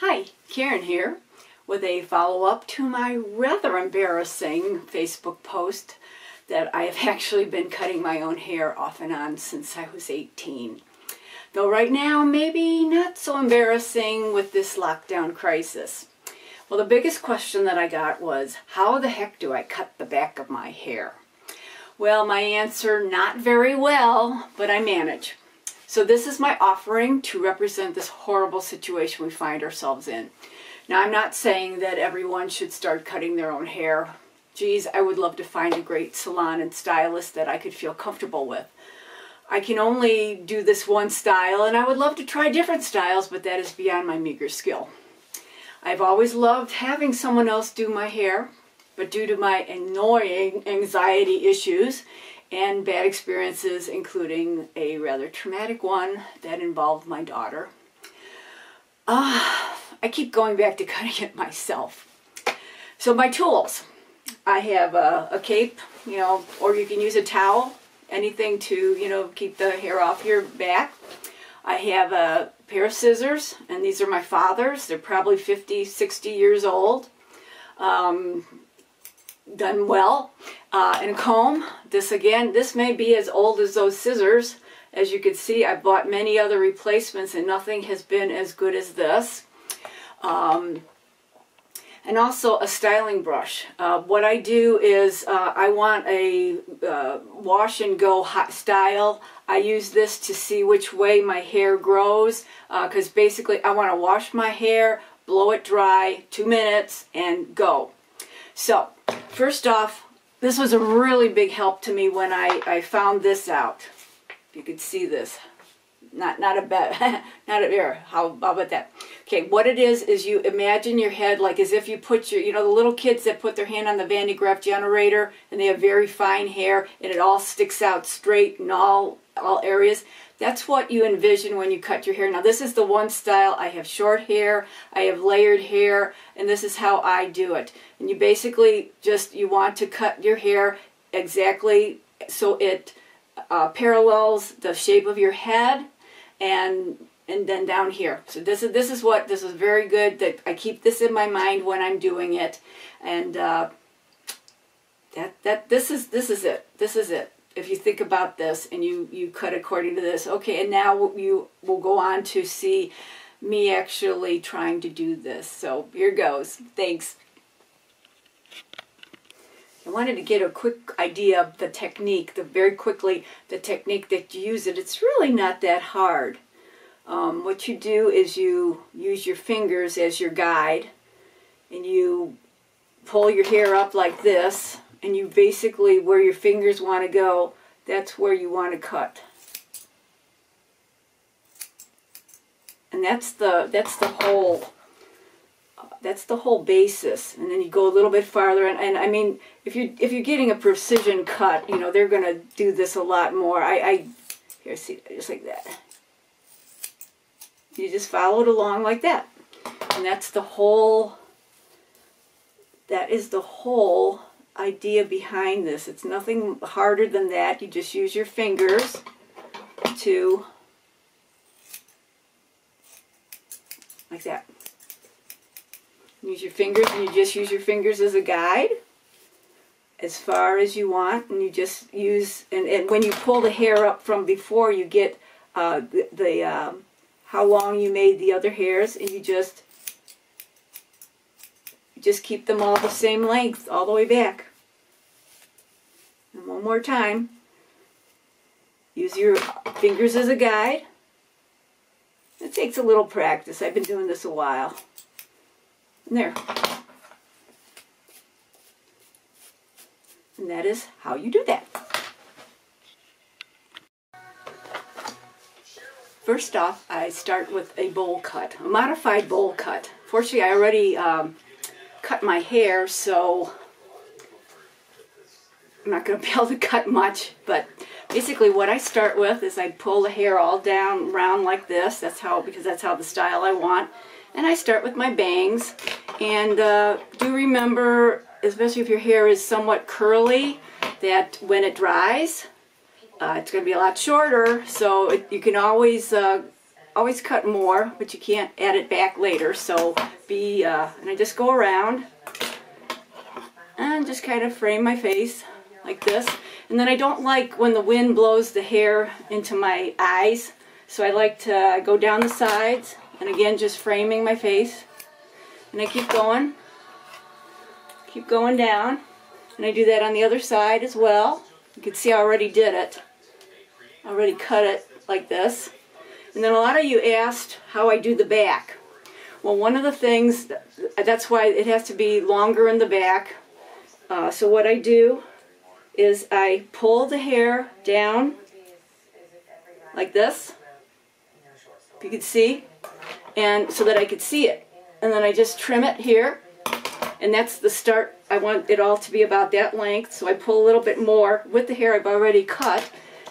Hi, Karen here with a follow-up to my rather embarrassing Facebook post that I have actually been cutting my own hair off and on since I was 18. Though right now, maybe not so embarrassing with this lockdown crisis. Well, the biggest question that I got was, how the heck do I cut the back of my hair? Well, my answer, not very well, but I manage. So this is my offering to represent this horrible situation we find ourselves in. Now, I'm not saying that everyone should start cutting their own hair. Geez, I would love to find a great salon and stylist that I could feel comfortable with. I can only do this one style, and I would love to try different styles, but that is beyond my meager skill. I've always loved having someone else do my hair, but due to my annoying anxiety issues and bad experiences, including a rather traumatic one that involved my daughter. Uh, I keep going back to cutting it myself. So my tools. I have a, a, cape, you know, or you can use a towel, anything to, you know, keep the hair off your back. I have a pair of scissors, and these are my father's. They're probably 50, 60 years old. Um, done well. Uh, and a comb. This again, this may be as old as those scissors. As you can see, I bought many other replacements and nothing has been as good as this. Um, and also a styling brush. Uh, what I do is uh, I want a uh, wash and go hot style. I use this to see which way my hair grows because uh, basically I want to wash my hair, blow it dry, two minutes, and go. So First off, this was a really big help to me when I, I found this out. If you could see this. Not not a bad not a here. How, how about that? Okay, what it is is you imagine your head like as if you put your you know the little kids that put their hand on the Van de Graaff generator and they have very fine hair and it all sticks out straight and all all areas. That's what you envision when you cut your hair. Now this is the one style. I have short hair, I have layered hair, and this is how I do it. And you basically just, you want to cut your hair exactly so it uh, parallels the shape of your head and and then down here. So this is this is what this is very good that I keep this in my mind when I'm doing it, and uh, that that this is this is it. This is it if you think about this and you, you cut according to this, okay, and now you will go on to see me actually trying to do this. So here goes. Thanks. I wanted to get a quick idea of the technique, the very quickly, the technique that you use it. It's really not that hard. Um, what you do is you use your fingers as your guide and you pull your hair up like this and you basically, where your fingers want to go, that's where you want to cut. And that's the, that's the whole, that's the whole basis. And then you go a little bit farther, and, and I mean, if you if you're getting a precision cut, you know they're going to do this a lot more. I, I here see just like that. You just follow it along like that, and that's the whole. That is the whole idea behind this. It's nothing harder than that. You just use your fingers to, like that. Use your fingers and you just use your fingers as a guide as far as you want and you just use, and, and when you pull the hair up from before you get uh, the, the um, how long you made the other hairs and you just just keep them all the same length all the way back. And one more time. Use your fingers as a guide. It takes a little practice. I've been doing this a while. And there. And that is how you do that. First off, I start with a bowl cut, a modified bowl cut. Fortunately, I already um, cut my hair, so I'm not going to be able to cut much, but basically what I start with is I pull the hair all down round like this. That's how, because that's how the style I want. And I start with my bangs. And uh, do remember, especially if your hair is somewhat curly, that when it dries, uh, it's going to be a lot shorter. So it, you can always uh, always cut more, but you can't add it back later. So be, uh, and I just go around and just kind of frame my face like this. And then I don't like when the wind blows the hair into my eyes. So I like to go down the sides and again just framing my face. And I keep going. Keep going down. And I do that on the other side as well. You can see I already did it. I already cut it like this. And then a lot of you asked how I do the back. Well, one of the things, that's why it has to be longer in the back. Uh, so what I do is I pull the hair down like this, if you can see, and so that I could see it. And then I just trim it here, and that's the start. I want it all to be about that length, so I pull a little bit more with the hair I've already cut,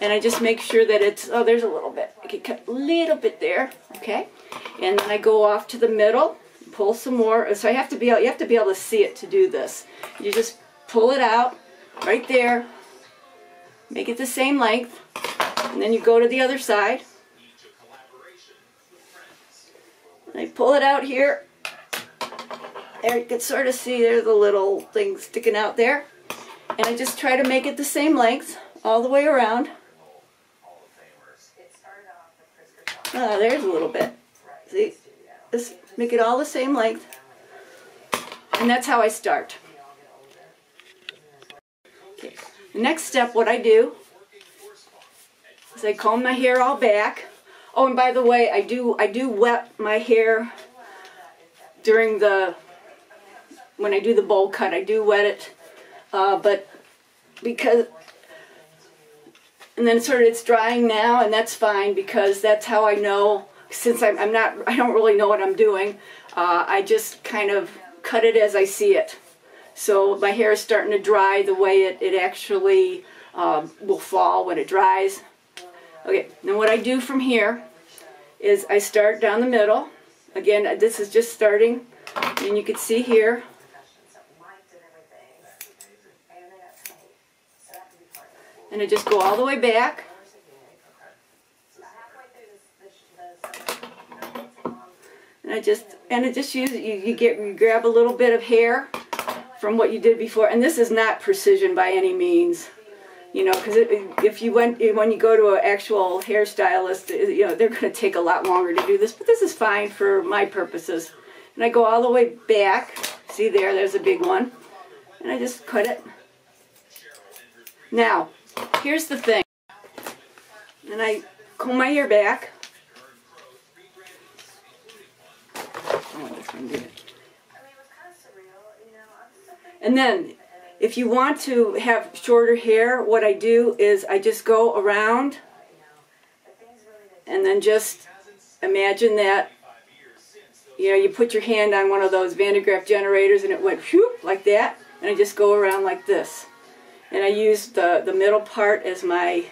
and I just make sure that it's, oh, there's a little bit. I can cut a little bit there, okay? And then I go off to the middle, pull some more. So I have to be, able, you have to be able to see it to do this. You just pull it out right there, make it the same length, and then you go to the other side. And I pull it out here. There you can sort of see there's a little thing sticking out there. And I just try to make it the same length all the way around. Ah, there's a little bit. See? Just make it all the same length. And that's how I start. Okay. The next step, what I do is I comb my hair all back. Oh, and by the way, I do I do wet my hair during the when I do the bowl cut. I do wet it, uh, but because and then sort of it's drying now, and that's fine because that's how I know. Since I'm, I'm not, I don't really know what I'm doing. Uh, I just kind of cut it as I see it. So my hair is starting to dry the way it, it actually um, will fall when it dries. Okay, now what I do from here is I start down the middle. Again, this is just starting, and you can see here, and I just go all the way back. And I just, and I just use, you, you get, you grab a little bit of hair from what you did before. And this is not precision by any means. You know, because if you went, when you go to an actual hairstylist, uh, you know, they're going to take a lot longer to do this. But this is fine for my purposes. And I go all the way back. See there, there's a big one. And I just cut it. Now, here's the thing. And I comb my hair back. And then, if you want to have shorter hair, what I do is I just go around and then just imagine that, you know, you put your hand on one of those Van de Graaff generators and it went whoop like that, and I just go around like this. And I use the, the middle part as my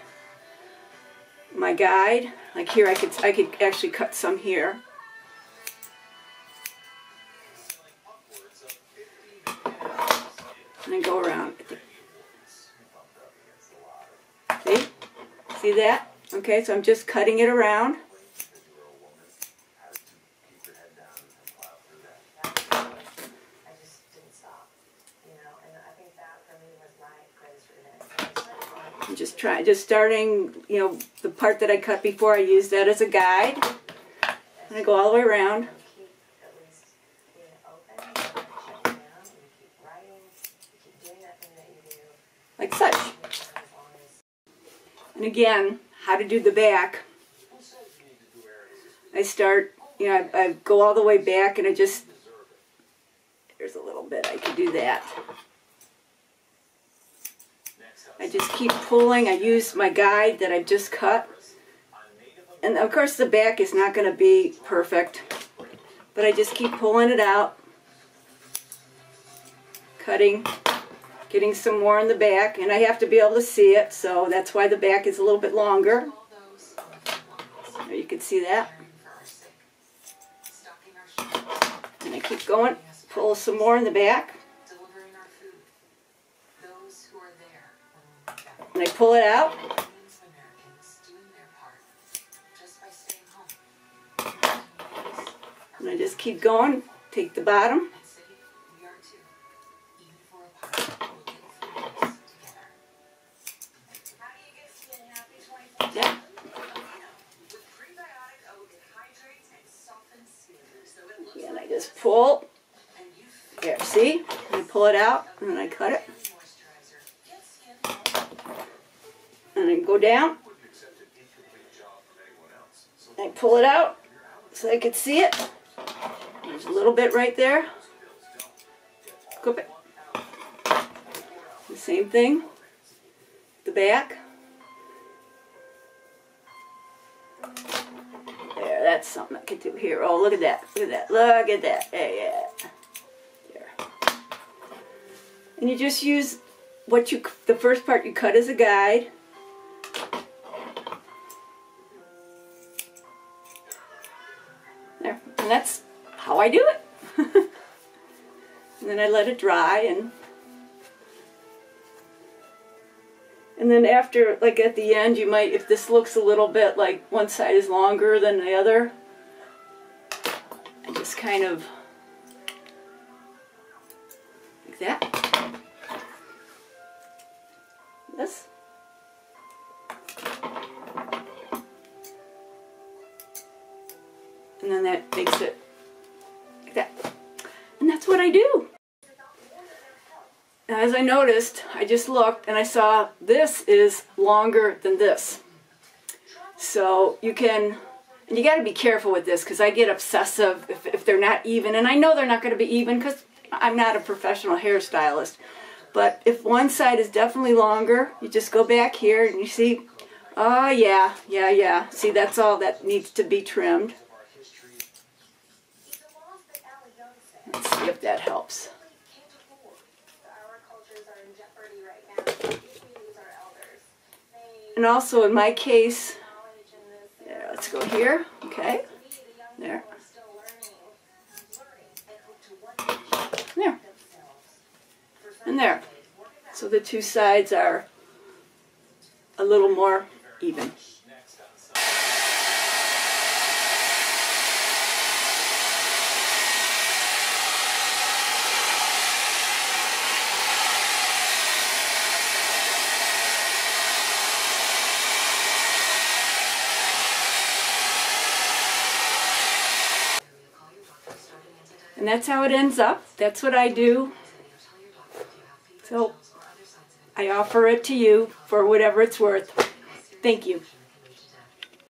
my guide. Like here I could I could actually cut some here. And go around. See? See that? Okay, so I'm just cutting it around. just try just starting you know the part that I cut before I use that as a guide and I go all the way around like such and again how to do the back I start you know I, I go all the way back and I just there's a little bit I can do that I just keep pulling. I use my guide that I just cut. And of course the back is not going to be perfect. But I just keep pulling it out. Cutting. Getting some more in the back. And I have to be able to see it. So that's why the back is a little bit longer. You can see that. And I keep going. Pull some more in the back. and I pull it out. And I just keep going, take the bottom, yeah, yeah, and I just pull, there, see? I pull it out, and then I cut it, and I go down, I pull it out so I could see it. There's a little bit right there. Clip it. The same thing. The back. There, that's something I can do here. Oh, look at that. Look at that. Look at that. Yeah, yeah. And you just use what you, the first part you cut as a guide. There. And that's how I do it. and then I let it dry and and then after like at the end you might if this looks a little bit like one side is longer than the other I just kind of like that I noticed, I just looked and I saw this is longer than this. So you can, and you got to be careful with this because I get obsessive if, if they're not even. And I know they're not going to be even because I'm not a professional hairstylist. But if one side is definitely longer, you just go back here and you see, oh yeah, yeah, yeah. See, that's all that needs to be trimmed. Let's see if that helps. And also in my case, let's go here, okay, there, there, and there. So the two sides are a little more even. And that's how it ends up. That's what I do. So I offer it to you for whatever it's worth. Thank you.